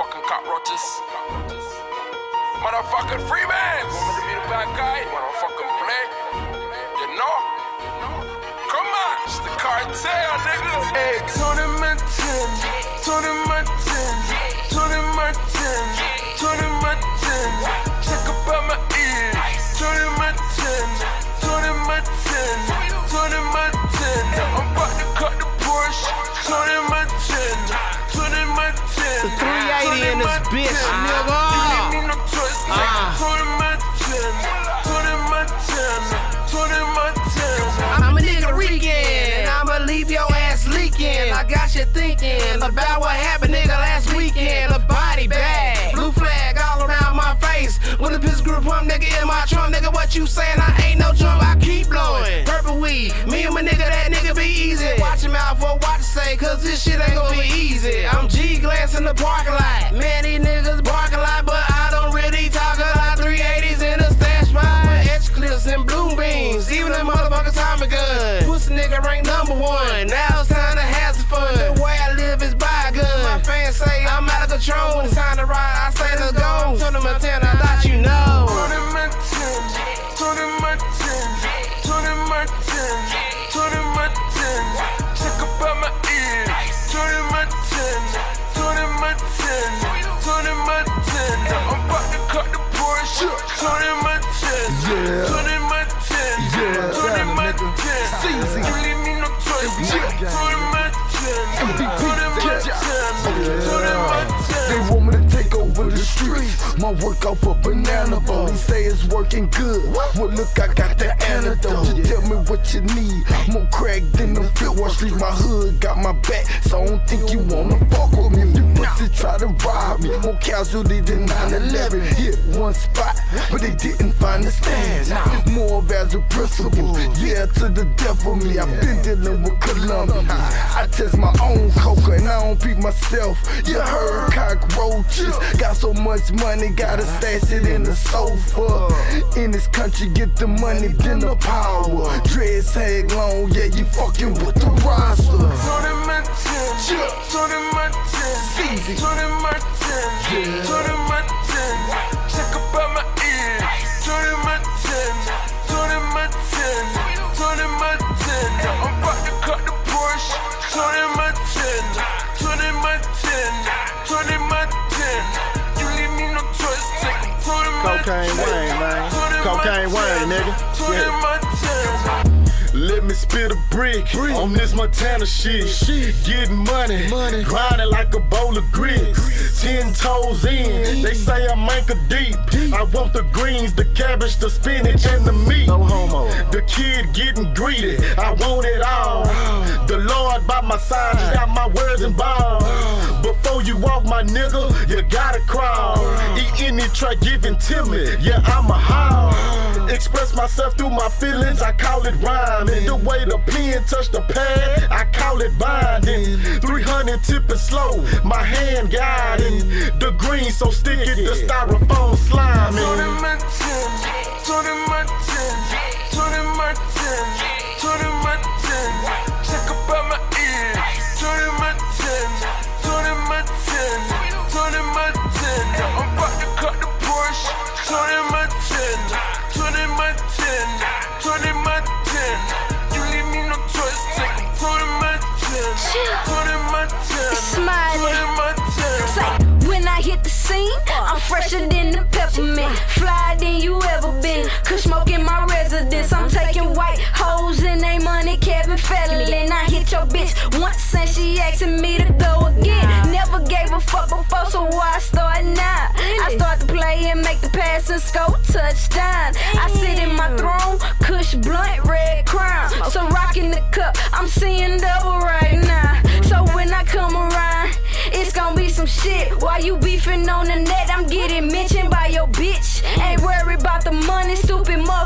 Motherfucking cockroaches. Motherfucking freeman. Want me to be the bad guy? Motherfucking play. You know? Come on, it's the cartel, nigga. Hey, Tony 380 in this bitch, nigga. You need no choice. Ah. Tony Montana, Tony Montana, Tony Montana. I'm a nigga Rican, and I'ma leave your ass leaking. I got you thinking about what happened, nigga, last weekend. A body bag, blue flag all around my face. With a pistol grip pump, nigga, in my trunk, nigga. What you saying? I ain't no drunk, easy. Watch him out for what to say, cause this shit ain't gonna be easy. I'm G glass in the parking lot. Man, these niggas barking a lot, but I don't really talk a lot. 380s in the stash spot. Edge clips and blue beams, even them motherfuckers Tommy gun. Pussy nigga rank number one. Now it's time work off a banana boat. They say it's working good. Well, look, I got the antidote. Just tell me what you need. More crack than the fit. Wall Street, my hood got my back. So I don't think you wanna fuck with me. If you pussy try to rob me. More casualty than 9-11. Hit one spot, but they didn't find the stand. More as a. Yeah, to the death of me. I've been dealing with Colombia. I test my own coca and I don't peep myself. You heard cockroaches. Got so much money, gotta stash it in the sofa. In this country, get the money, then the power. Dreads hang long, yeah, you fucking with the roster. Nigga. Martin. Let me spit a brick, on this Montana shit. Getting money, money, grinding like a bowl of grits. Ten toes in, mm-hmm. they say I'm anchor deep. I want the greens, the cabbage, the spinach, and the meat. No homo. The kid getting greedy, I want it all. Oh. The Lord by my side, just got my words and ball. Oh. Before you walk, my nigga, you gotta crawl. Oh. Eat any try giving to me, yeah, I'm a how. Express myself through my feelings, I call it rhyming. The way the pen touch the pad, I call it binding. 300 tipping slow, my hand guiding. The green so sticky, the styrofoam sliming. Fresher than the peppermint. Flyer than you ever been. Kush smoke in my residence. I'm taking white hoes and they money, Kevin Federline. I hit your bitch once and she asking me to go again. Never gave a fuck before, so why start now? I start to play and make the pass and scope touchdown. I sit in my throne, Kush blunt, red crown. So rocking the cup, I'm seeing double right now. So when I come around, it's gonna be some shit. While you beefing on the net, I'm getting mentioned by your bitch. Ain't worried about the money, stupid motherfucker,